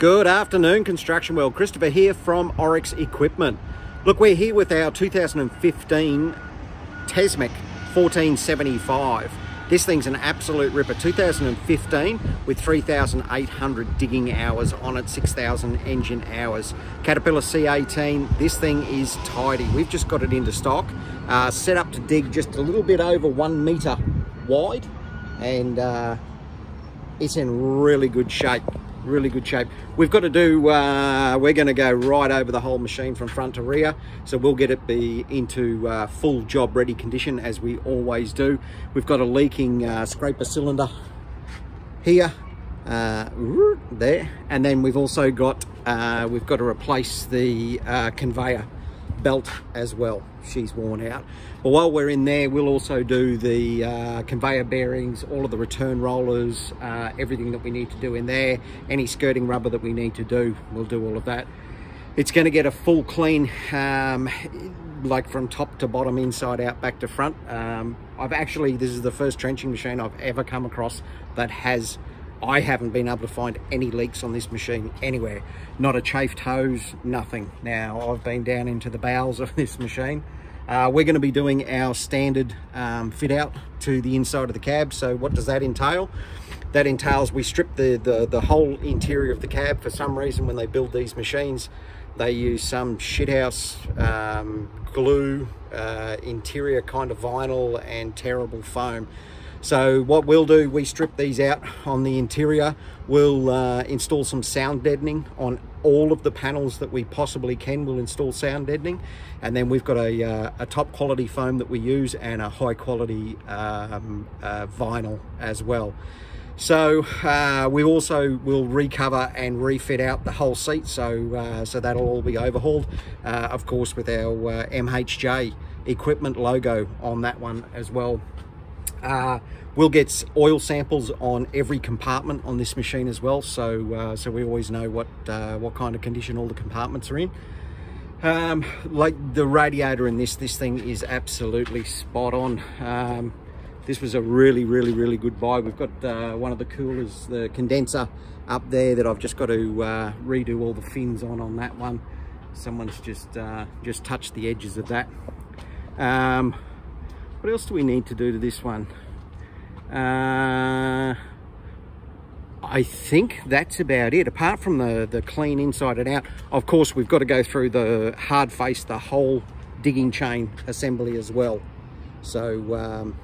Good afternoon, Construction World. Christopher here from Oryx Equipment. Look, we're here with our 2015 Tesmec 1475. This thing's an absolute ripper. 2015 with 3,800 digging hours on it, 6,000 engine hours. Caterpillar C18, this thing is tidy. We've just got it into stock, uh, set up to dig just a little bit over one meter wide and uh, it's in really good shape really good shape. We've got to do uh, we're going to go right over the whole machine from front to rear. So we'll get it be into uh, full job ready condition as we always do. We've got a leaking uh, scraper cylinder here uh, there. And then we've also got uh, we've got to replace the uh, conveyor belt as well. She's worn out. But while we're in there we'll also do the uh, conveyor bearings all of the return rollers uh, everything that we need to do in there. Any skirting rubber that we need to do we'll do all of that. It's going to get a full clean um, like from top to bottom inside out back to front. Um, I've actually this is the first trenching machine I've ever come across that has I haven't been able to find any leaks on this machine anywhere. Not a chafed hose, nothing. Now, I've been down into the bowels of this machine. Uh, we're going to be doing our standard um, fit out to the inside of the cab. So what does that entail? That entails we strip the, the, the whole interior of the cab. For some reason, when they build these machines, they use some shithouse um, glue, uh, interior kind of vinyl and terrible foam. So what we'll do, we strip these out on the interior. We'll uh, install some sound deadening on all of the panels that we possibly can. We'll install sound deadening. And then we've got a, uh, a top quality foam that we use and a high quality um, uh, vinyl as well. So uh, we also will recover and refit out the whole seat. So, uh, so that'll all be overhauled. Uh, of course, with our MHJ equipment logo on that one as well. Uh, we'll get oil samples on every compartment on this machine as well, so uh, so we always know what uh, what kind of condition all the compartments are in. Um, like the radiator in this, this thing is absolutely spot on. Um, this was a really, really, really good buy. We've got uh, one of the coolers, the condenser up there that I've just got to uh, redo all the fins on on that one. Someone's just uh, just touched the edges of that. Um, what else do we need to do to this one? Uh, I think that's about it. Apart from the, the clean inside and out, of course, we've got to go through the hard face, the whole digging chain assembly as well. So um,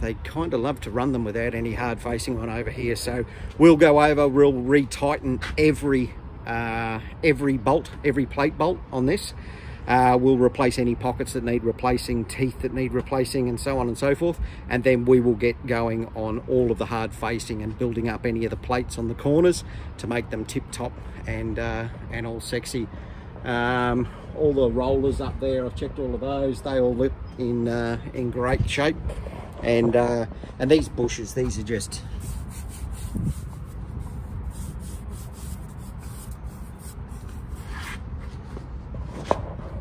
they kind of love to run them without any hard facing on over here. So we'll go over, we'll retighten every uh, every bolt, every plate bolt on this. Uh, we'll replace any pockets that need replacing, teeth that need replacing, and so on and so forth. And then we will get going on all of the hard facing and building up any of the plates on the corners to make them tip top and, uh, and all sexy. Um, all the rollers up there, I've checked all of those. They all look in, uh, in great shape. And, uh, and these bushes, these are just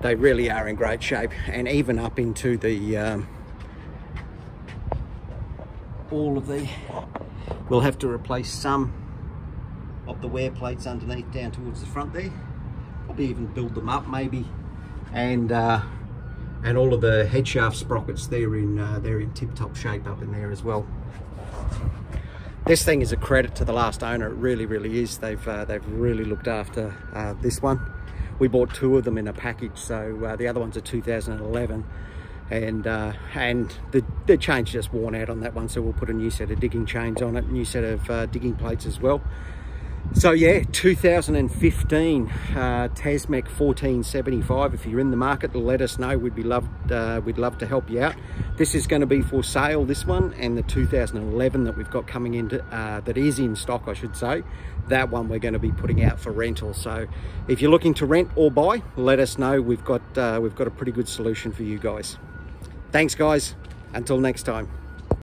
they really are in great shape. And even up into the um, all of the we'll have to replace some of the wear plates underneath down towards the front there. Probably even build them up maybe. And uh, and all of the head shaft sprockets they're in uh, they're in tip-top shape up in there as well. This thing is a credit to the last owner. It really really is. They've uh, they've really looked after uh, this one we bought two of them in a package so uh, the other one's a 2011 and uh, and the, the chain's just worn out on that one so we'll put a new set of digging chains on it new set of uh, digging plates as well so yeah 2015 uh, Tesmec 1475 if you're in the market let us know. We'd be loved uh, we'd love to help you out. This is going to be for sale this one and the 2011 that we've got coming into uh, that is in stock I should say that one we're going to be putting out for rental. So if you're looking to rent or buy let us know. We've got uh, we've got a pretty good solution for you guys. Thanks guys. Until next time